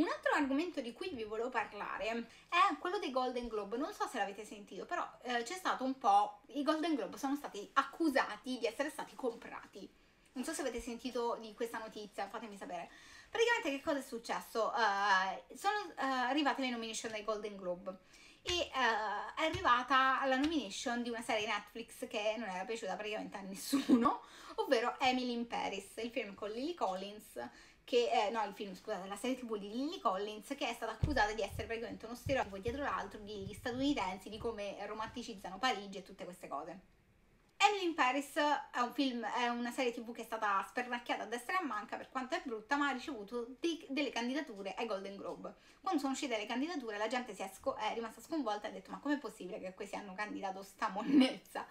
Un altro argomento di cui vi volevo parlare è quello dei Golden Globe. Non so se l'avete sentito, però eh, c'è stato un po'. I Golden Globe sono stati accusati di essere stati comprati. Non so se avete sentito di questa notizia, fatemi sapere. Praticamente che cosa è successo? Uh, sono uh, arrivate le nomination dai Golden Globe e uh, è arrivata la nomination di una serie Netflix che non era piaciuta praticamente a nessuno, ovvero Emily in Paris, il film con Lily Collins che, eh, no il film scusate, la serie tv di Lily Collins che è stata accusata di essere praticamente uno stereotipo dietro l'altro degli statunitensi, di come romanticizzano Parigi e tutte queste cose. Emily in Paris è un film, è una serie tv che è stata spernacchiata a destra e a manca per quanto è brutta, ma ha ricevuto dei, delle candidature ai Golden Globe. Quando sono uscite le candidature la gente è, è, rimasta sconvolta e ha detto ma com'è possibile che questi hanno candidato sta monnezza?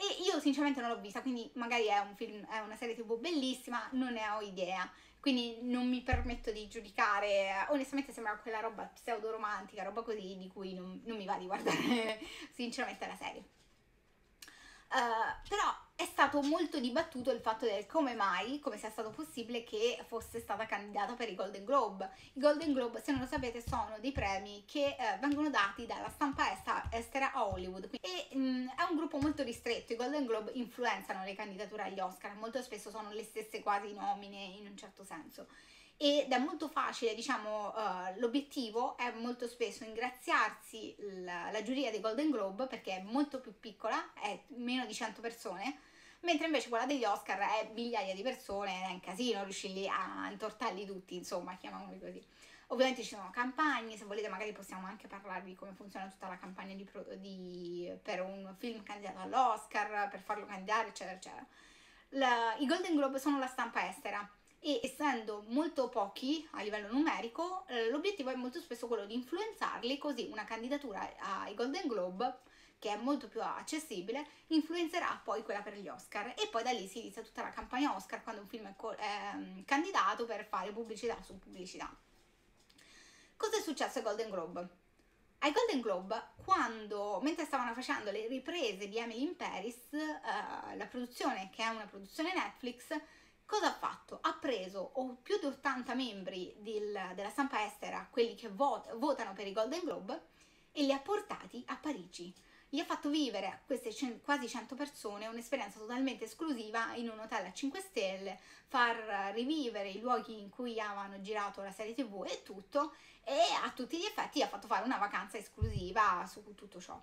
E io sinceramente non l'ho vista, quindi magari è un film, è una serie tv bellissima, non ne ho idea quindi non mi permetto di giudicare, onestamente sembra quella roba pseudo romantica, roba così di cui non, non mi va di guardare sinceramente la serie. Stato molto dibattuto il fatto del come mai, come sia stato possibile che fosse stata candidata per i Golden Globe. I Golden Globe, se non lo sapete, sono dei premi che eh, vengono dati dalla stampa estera a Hollywood e mh, mm, è un gruppo molto ristretto. I Golden Globe influenzano le candidature agli Oscar, molto spesso sono le stesse quasi nomine in un certo senso ed è molto facile, diciamo, uh, l'obiettivo è molto spesso ingraziarsi la, la, giuria dei Golden Globe perché è molto più piccola, è meno di 100 persone, mentre invece quella degli Oscar è migliaia di persone, è un casino riuscirli a intortarli tutti, insomma, chiamiamoli così. Ovviamente ci sono campagne, se volete magari possiamo anche parlarvi di come funziona tutta la campagna di, di, per un film candidato all'Oscar, per farlo candidare, eccetera, eccetera. La, I Golden Globe sono la stampa estera, e essendo molto pochi a livello numerico, eh, l'obiettivo è molto spesso quello di influenzarli, così una candidatura ai Golden Globe che è molto più accessibile, influenzerà poi quella per gli Oscar e poi da lì si inizia tutta la campagna Oscar quando un film è, è um, candidato per fare pubblicità su pubblicità. Cosa è successo ai Golden Globe? Ai Golden Globe, quando, mentre stavano facendo le riprese di Emily in Paris, uh, la produzione, che è una produzione Netflix, Cosa ha fatto? Ha preso più di 80 membri del, della stampa estera, quelli che vot, votano per i Golden Globe, e li ha portati a Parigi. Gli ha fatto vivere a queste c- quasi 100 persone un'esperienza totalmente esclusiva in un hotel a 5 stelle, far rivivere i luoghi in cui avevano girato la serie tv e tutto, e a tutti gli effetti ha fatto fare una vacanza esclusiva su tutto ciò.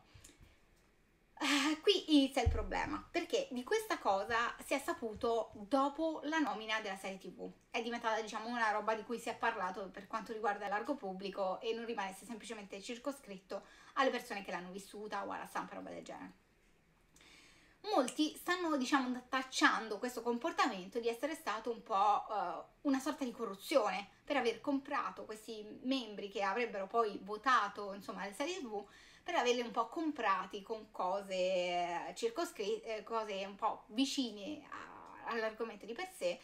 Uh, qui inizia il problema perché di questa cosa si è saputo dopo la nomina della serie tv è diventata diciamo una roba di cui si è parlato per quanto riguarda largo pubblico e non rimanesse semplicemente circoscritto alle persone che l'hanno vissuta o alla stampa roba del genere. Molti stanno diciamo tacciando questo comportamento di essere stato un po' uh, una sorta di corruzione per aver comprato questi membri che avrebbero poi votato insomma le serie tv per averli un po' comprati con cose eh, circoscritte, eh, cose un po' vicine a, all'argomento di per sé eh,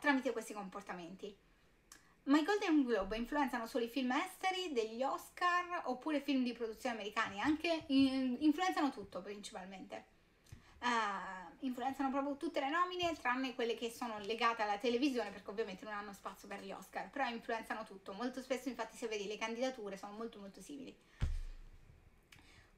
tramite questi comportamenti. Ma i Golden Globe influenzano solo i film esteri, degli Oscar oppure film di produzione americani? Anche in, influenzano tutto principalmente. Uh, influenzano proprio tutte le nomine tranne quelle che sono legate alla televisione perché ovviamente non hanno spazio per gli Oscar, però influenzano tutto. Molto spesso infatti se vedi le candidature sono molto molto simili.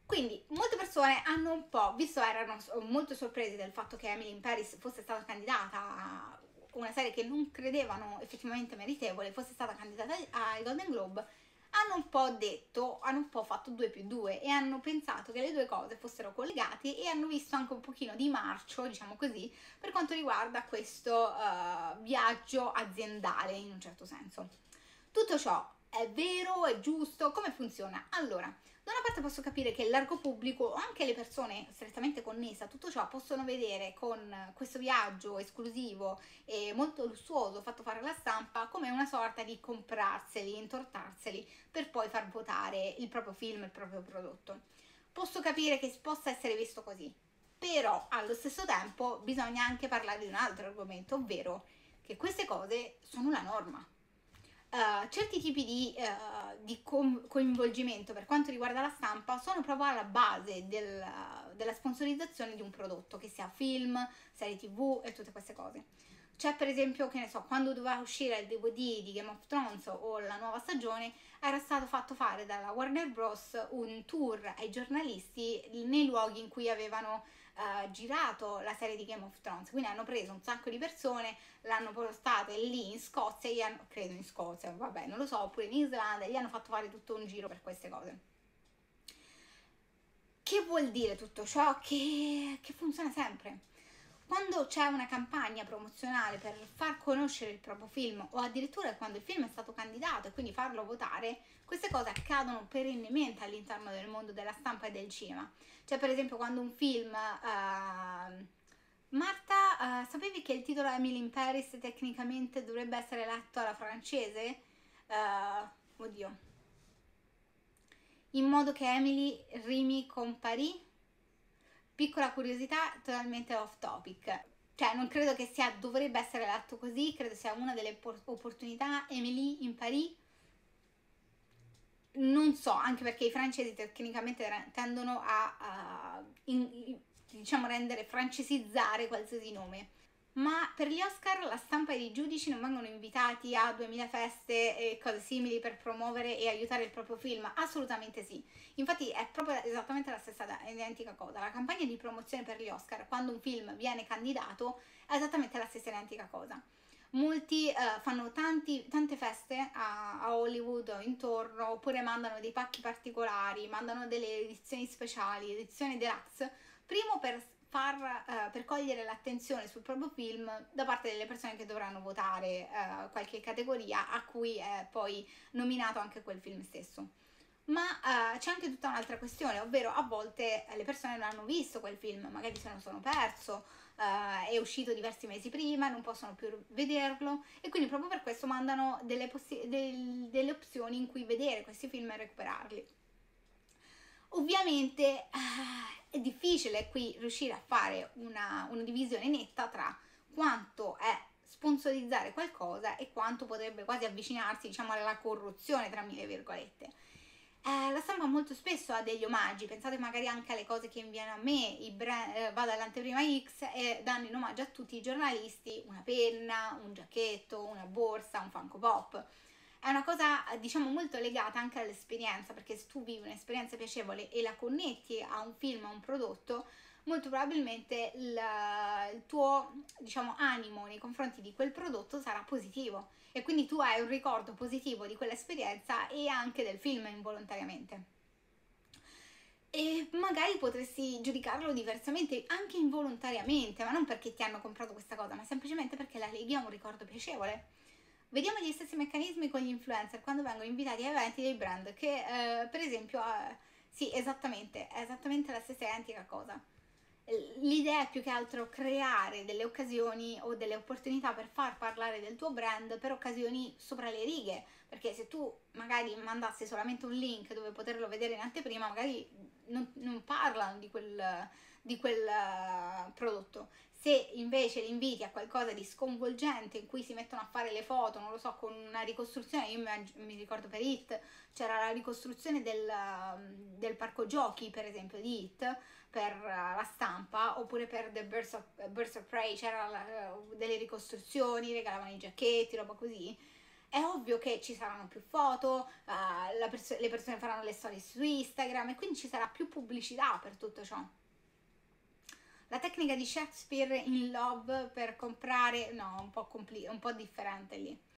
Quindi molte persone hanno un po', visto erano molto sorpresi del fatto che Emily in Paris fosse stata candidata a una serie che non credevano effettivamente meritevole, fosse stata candidata ai Golden Globe, hanno un po' detto, hanno un po' fatto 2 più 2 e hanno pensato che le due cose fossero collegate e hanno visto anche un pochino di marcio, diciamo così, per quanto riguarda questo uh, viaggio aziendale in un certo senso. Tutto ciò è vero, è giusto, come funziona? Allora, da una parte posso capire che il largo pubblico o anche le persone strettamente connesse a tutto ciò possono vedere con questo viaggio esclusivo e molto lussuoso fatto fare alla stampa come una sorta di comprarseli, intortarseli per poi far votare il proprio film, il proprio prodotto. Posso capire che possa essere visto così, però allo stesso tempo bisogna anche parlare di un altro argomento, ovvero che queste cose sono la norma Uh, certi tipi di, uh, di com- coinvolgimento per quanto riguarda la stampa sono proprio alla base del, della sponsorizzazione di un prodotto, che sia film, serie tv e tutte queste cose. C'è per esempio, che ne so, quando doveva uscire il DVD di Game of Thrones o la nuova stagione, era stato fatto fare dalla Warner Bros. un tour ai giornalisti nei luoghi in cui avevano uh, girato la serie di Game of Thrones. Quindi hanno preso un sacco di persone, l'hanno portate lì in Scozia, gli hanno, credo in Scozia, vabbè, non lo so, oppure in Islanda, gli hanno fatto fare tutto un giro per queste cose. Che vuol dire tutto ciò? Che, che funziona sempre quando c'è una campagna promozionale per far conoscere il proprio film o addirittura quando il film è stato candidato e quindi farlo votare, queste cose accadono perennemente all'interno del mondo della stampa e del cinema. Cioè per esempio quando un film... Uh, Marta, uh, sapevi che il titolo Emily in Paris tecnicamente dovrebbe essere letto alla francese? Uh, oddio. In modo che Emily rimi con Paris? Piccola curiosità, totalmente off topic. Cioè, non credo che sia, dovrebbe essere letto così, credo sia una delle opportunità. Emily in Paris. Non so, anche perché i francesi tecnicamente tendono a, a in, diciamo, rendere, francesizzare qualsiasi nome ma per gli Oscar la stampa e i giudici non vengono invitati a 2000 feste e cose simili per promuovere e aiutare il proprio film? Assolutamente sì. Infatti è proprio esattamente la stessa identica cosa. La campagna di promozione per gli Oscar, quando un film viene candidato, è esattamente la stessa identica cosa. Molti uh, fanno tanti, tante feste a, a Hollywood intorno, oppure mandano dei pacchi particolari, mandano delle edizioni speciali, edizioni deluxe, primo per far, uh, per cogliere l'attenzione sul proprio film da parte delle persone che dovranno votare uh, qualche categoria a cui è poi nominato anche quel film stesso. Ma uh, c'è anche tutta un'altra questione, ovvero a volte le persone non hanno visto quel film, magari se lo sono perso, è uscito diversi mesi prima, non possono più vederlo e quindi proprio per questo mandano delle, possi- del- delle opzioni in cui vedere questi film e recuperarli. Ovviamente è difficile qui riuscire a fare una, una divisione netta tra quanto è sponsorizzare qualcosa e quanto potrebbe quasi avvicinarsi diciamo alla corruzione tra mille virgolette. Eh, la stampa molto spesso ha degli omaggi pensate magari anche alle cose che inviano a me brand, eh, vado all'anteprima X e danno in omaggio a tutti i giornalisti una penna, un giacchetto, una borsa, un Funko Pop è una cosa diciamo molto legata anche all'esperienza perché se tu vivi un'esperienza piacevole e la connetti a un film, a un prodotto molto probabilmente il, il tuo diciamo animo nei confronti di quel prodotto sarà positivo. E quindi tu hai un ricordo positivo di quell'esperienza e anche del film involontariamente. E magari potresti giudicarlo diversamente anche involontariamente ma non perché ti hanno comprato questa cosa ma semplicemente perché la leghi a un ricordo piacevole Vediamo gli stessi meccanismi con gli influencer quando vengono invitati a eventi dei brand che eh, per esempio, eh, sì esattamente, è esattamente la stessa identica cosa. L'idea è più che altro creare delle occasioni o delle opportunità per far parlare del tuo brand per occasioni sopra le righe, perché se tu magari mandassi solamente un link dove poterlo vedere in anteprima, magari non, non parlano di quel, di quel uh, prodotto. Se invece li inviti a qualcosa di sconvolgente in cui si mettono a fare le foto, non lo so, con una ricostruzione, io mi, ricordo per Hit, c'era la ricostruzione del, del, parco giochi, per esempio, di Hit per la stampa, oppure per The Birds of, Birds of Prey, c'erano delle ricostruzioni, regalavano i giacchetti, roba così. È ovvio che ci saranno più foto, uh, perso- le persone faranno le storie su Instagram e quindi ci sarà più pubblicità per tutto ciò. La tecnica di Shakespeare in Love per comprare, no, un po', compli- un po differente lì.